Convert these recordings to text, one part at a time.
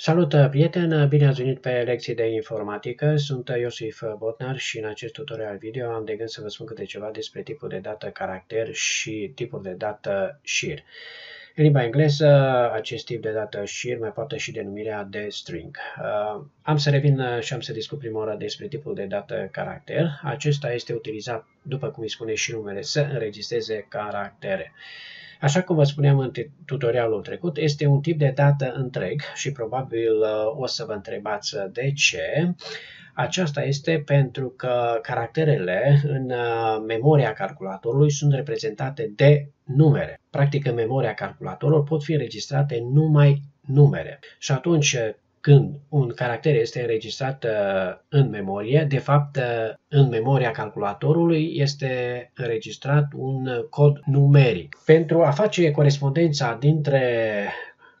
Salut, prieten! Bine ați venit pe lecții de informatică. Sunt Iosif Botnar și în acest tutorial video am de gând să vă spun câte ceva despre tipul de dată caracter și tipul de dată șir. În limba engleză, acest tip de dată șir mai poate și denumirea de string. Uh, am să revin și am să discut prima oară despre tipul de dată caracter. Acesta este utilizat, după cum îi spune și numele, să înregistreze caractere. Așa cum vă spuneam în tutorialul trecut, este un tip de dată întreg și probabil uh, o să vă întrebați de ce. Aceasta este pentru că caracterele în uh, memoria calculatorului sunt reprezentate de numere. Practic, în memoria calculatorului pot fi înregistrate numai numere. Și atunci când un caracter este înregistrat uh, în memorie, de fapt uh, în memoria calculatorului este înregistrat un cod numeric. Pentru a face corespondența dintre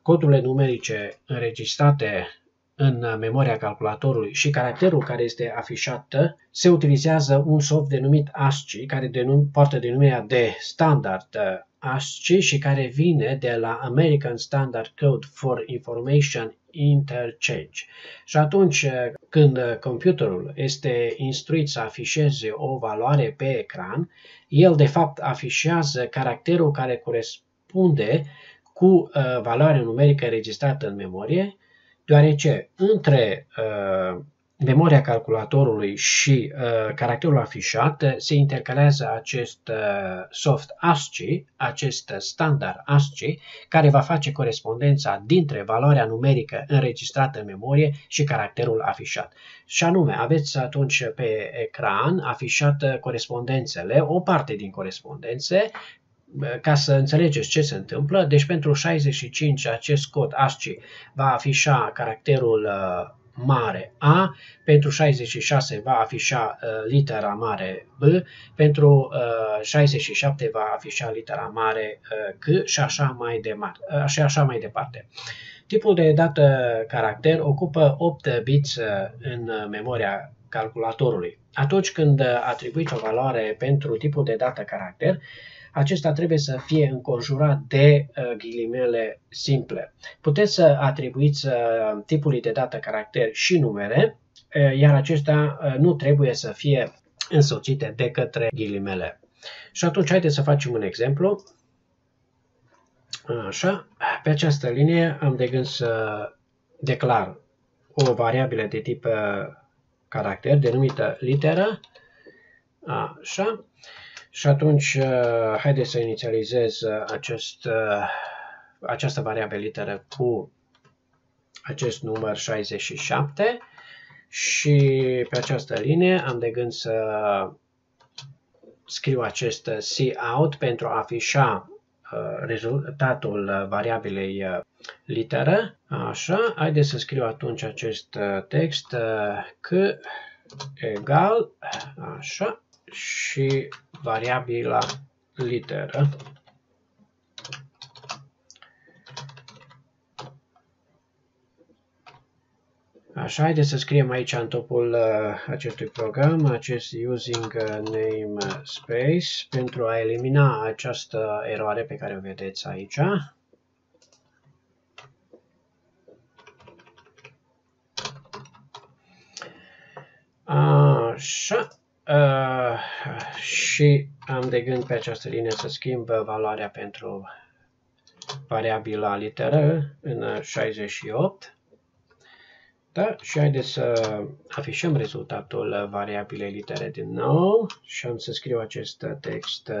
codurile numerice înregistrate în memoria calculatorului și caracterul care este afișat, se utilizează un soft denumit ASCII, care denum, poartă denumirea de standard uh, ASCII și care vine de la American Standard Code for Information interchange. Și atunci când computerul este instruit să afișeze o valoare pe ecran, el de fapt afișează caracterul care corespunde cu uh, valoarea numerică registrată în memorie, deoarece între uh, memoria calculatorului și uh, caracterul afișat uh, se intercalează acest uh, soft ASCII, acest standard ASCII, care va face corespondența dintre valoarea numerică înregistrată în memorie și caracterul afișat. Și anume, aveți atunci pe ecran afișat uh, corespondențele, o parte din corespondențe, uh, ca să înțelegeți ce se întâmplă, deci pentru 65 acest cod ASCII va afișa caracterul uh, mare A, pentru 66 va afișa uh, litera mare B, pentru uh, 67 va afișa litera mare uh, C și așa mai, de uh, și așa mai departe. Tipul de dată caracter ocupă 8 bits uh, în memoria calculatorului. Atunci când atribuiți o valoare pentru tipul de dată caracter, acesta trebuie să fie înconjurat de uh, ghilimele simple. Puteți să atribuiți uh, tipului de dată caracter și numere, uh, iar acestea nu trebuie să fie însoțite de către ghilimele. Și atunci haideți să facem un exemplu. Așa, pe această linie am de gând să declar o variabilă de tip caracter denumită literă. Așa. Și atunci, uh, haideți să inițializez uh, acest, uh, această variabilă literă cu acest număr 67 și pe această linie am de gând să scriu acest cout pentru a afișa rezultatul variabilei literă. Așa, haideți să scriu atunci acest text c egal, așa, și variabila literă. Așa, haideți să scriem aici în topul uh, acestui program acest using uh, namespace pentru a elimina această eroare pe care o vedeți aici. Așa, Uh, și am de gând pe această linie să schimb valoarea pentru variabila literă în 68. Da? Și haideți să afișăm rezultatul variabilei litere din nou și am să scriu acest text,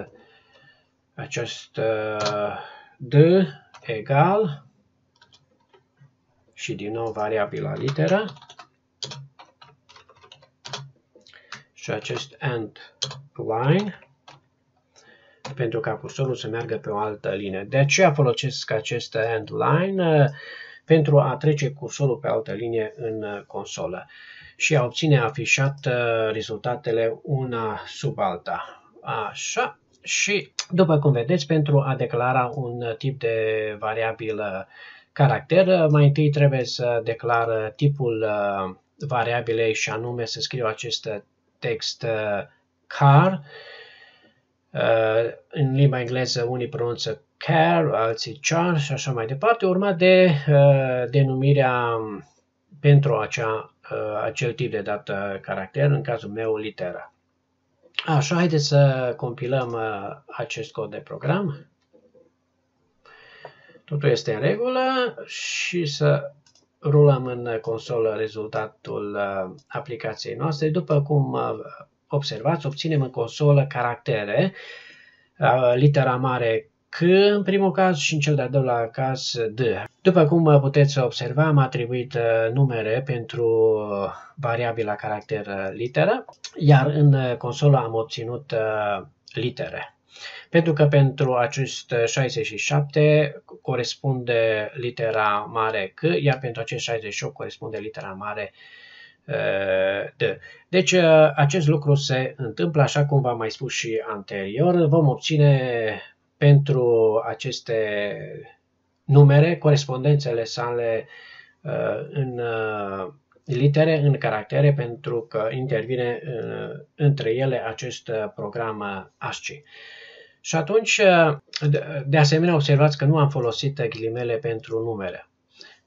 acest d egal și din nou variabila literă și acest end line pentru ca cursorul să meargă pe o altă linie. De aceea folosesc acest end line uh, pentru a trece cursorul pe altă linie în consolă și a obține afișat uh, rezultatele una sub alta. Așa. Și după cum vedeți, pentru a declara un tip de variabilă caracter, mai întâi trebuie să declar tipul uh, variabilei și anume să scriu acest text uh, car. Uh, în limba engleză unii pronunță care, alții char și așa mai departe, urmat de uh, denumirea pentru acea, uh, acel tip de dată caracter, în cazul meu litera. Așa, haideți să compilăm uh, acest cod de program. Totul este în regulă și să rulăm în consolă rezultatul uh, aplicației noastre. După cum uh, observați, obținem în consolă caractere, uh, litera mare C în primul caz și în cel de-al doilea caz D. După cum puteți observa, am atribuit numere pentru variabila caracter literă, iar în consolă am obținut litere. Pentru că pentru acest 67 corespunde litera mare C, iar pentru acest 68 corespunde litera mare uh, D. Deci uh, acest lucru se întâmplă așa cum v-am mai spus și anterior. Vom obține pentru aceste numere corespondențele sale uh, în litere, în caractere, pentru că intervine între ele acest program ASCII. Și atunci, de asemenea, observați că nu am folosit ghilimele pentru numere.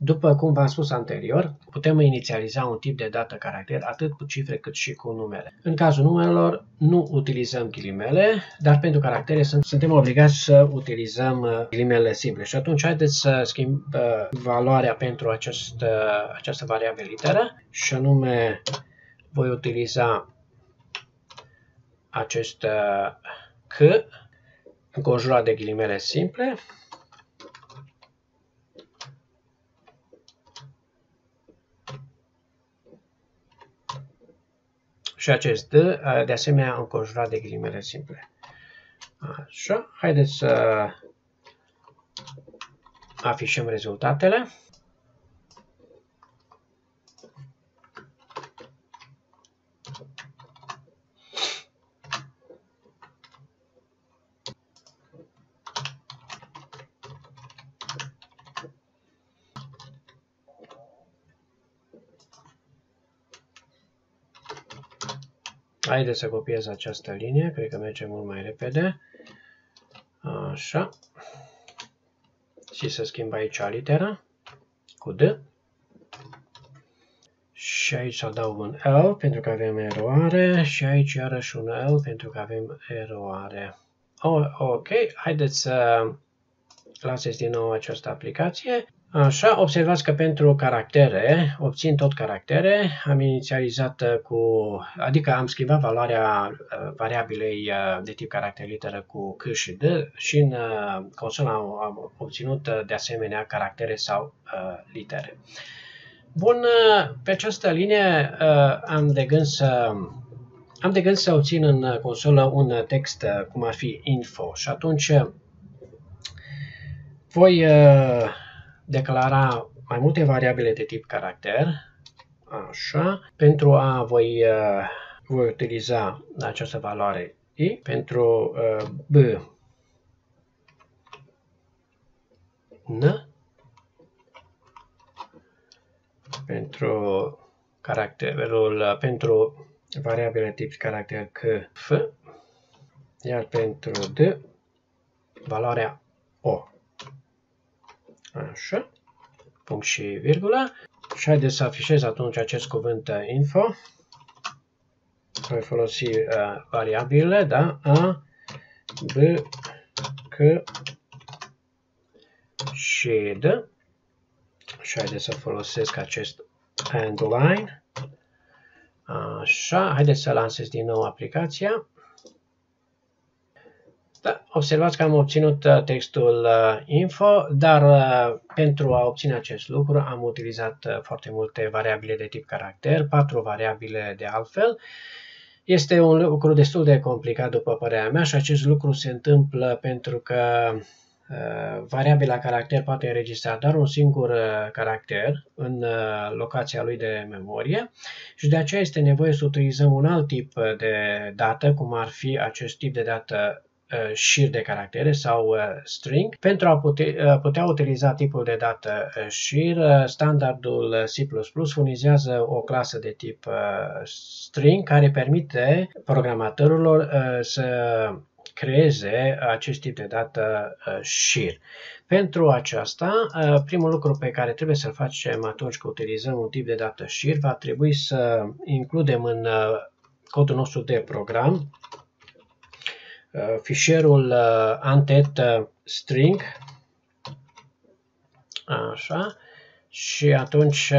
După cum v-am spus anterior, putem inițializa un tip de dată caracter atât cu cifre cât și cu numere. În cazul numerelor nu utilizăm ghilimele, dar pentru caractere suntem obligați să utilizăm uh, ghilimele simple. Și atunci haideți să schimb uh, valoarea pentru acest, uh, această variabilă literă și anume voi utiliza acest C înconjurat de ghilimele simple. Și acest D, de asemenea, înconjurat de ghilimele simple. Așa, haideți să afișăm rezultatele. Haideți să copiez această linie, cred că merge mult mai repede. Așa. Și să schimb aici litera cu D. Și aici să adaug un L pentru că avem eroare și aici iarăși un L pentru că avem eroare. Oh, ok, haideți să laseți din nou această aplicație Așa, observați că pentru caractere, obțin tot caractere, am inițializat uh, cu, adică am schimbat valoarea uh, variabilei uh, de tip caracter literă cu C și D și în consolă am obținut de asemenea caractere sau litere. Bun, pe această linie am de gând să am de gând să obțin în consolă un text cum ar fi info și atunci voi declara mai multe variabile de tip caracter, așa, pentru a voi, uh, voi utiliza această valoare i, pentru uh, b, n, pentru caracterul, uh, pentru variabile tip caracter c, f, iar pentru d, valoarea o. Așa. Punct și virgulă. Și haideți să afișez atunci acest cuvânt uh, info. Voi folosi uh, variabile, da? A, B, C și D. Și haideți să folosesc acest end line. Așa, haideți să lansez din nou aplicația. Da, observați că am obținut uh, textul uh, info, dar uh, pentru a obține acest lucru am utilizat foarte multe variabile de tip caracter, patru variabile de altfel. Este un lucru destul de complicat după părerea mea și acest lucru se întâmplă pentru că variabila caracter poate înregistra doar un singur caracter în locația lui de memorie și de aceea este nevoie să utilizăm un alt tip de dată, cum ar fi acest tip de dată Uh, șir de caractere sau uh, string. Pentru a putea, uh, putea utiliza tipul de dată șir, standardul C++ furnizează o clasă de tip string care permite programatorului să creeze acest tip de dată shear. Pentru aceasta, primul lucru pe care trebuie să-l facem atunci când utilizăm un tip de dată shear va trebui să includem în codul nostru de program fișierul antet string. Așa. Și atunci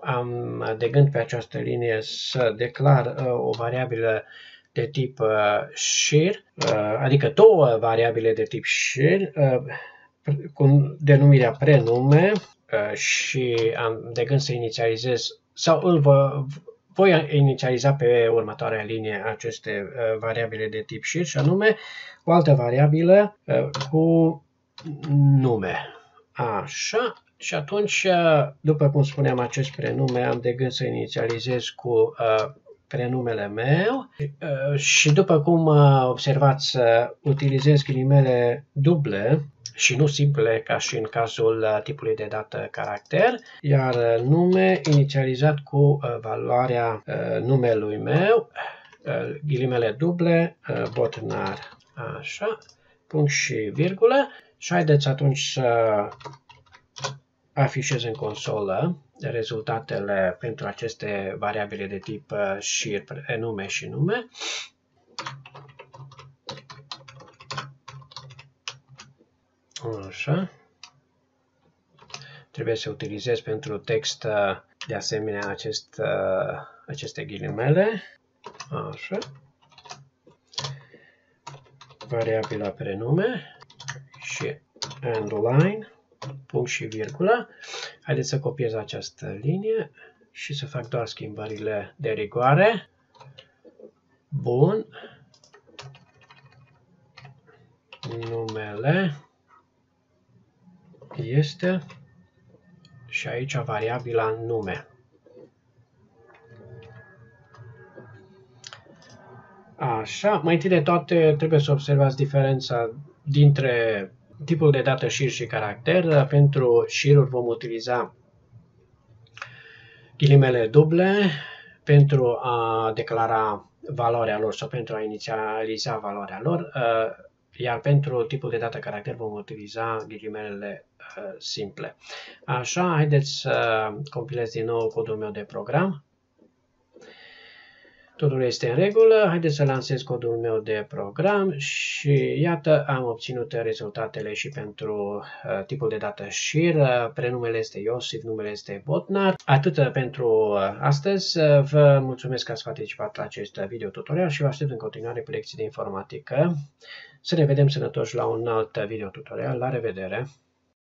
am de gând pe această linie să declar uh, o variabilă de tip uh, shear, uh, adică două variabile de tip shear cu denumirea prenume și am de gând să inițializez sau îl vă, voi inițializa pe următoarea linie aceste variabile de tip shear și anume o altă variabilă cu nume. Așa, și atunci, uh, după cum spuneam, acest prenume am de gând să inițializez cu uh, prenumele meu uh, și după cum uh, observați, uh, utilizez ghilimele duble și nu simple ca și în cazul uh, tipului de dată caracter, iar uh, nume inițializat cu uh, valoarea uh, numelui meu, uh, ghilimele duble, uh, botnar, așa, punct și virgulă. Și haideți atunci să afișez în consolă rezultatele pentru aceste variabile de tip uh, și nume și nume. Așa. Trebuie să utilizez pentru text uh, de asemenea acest, uh, aceste ghilimele. Așa. Variabila prenume și underline punct și virgulă. Haideți să copiez această linie și să fac doar schimbările de rigoare. Bun. Numele este și aici variabila nume. Așa, mai întâi de toate trebuie să observați diferența dintre tipul de dată șir și caracter. Pentru șiruri vom utiliza ghilimele duble pentru a declara valoarea lor sau pentru a inițializa valoarea lor, uh, iar pentru tipul de dată caracter vom utiliza ghilimele uh, simple. Așa, haideți să compilez din nou codul meu de program. Totul este în regulă, haideți să lansez codul meu de program și iată am obținut rezultatele și pentru uh, tipul de dată shear, prenumele este Iosif, numele este Botnar. Atât pentru uh, astăzi, vă mulțumesc că ați participat la acest video tutorial și vă aștept în continuare pe lecții de informatică. Să ne vedem sănătoși la un alt video tutorial. La revedere!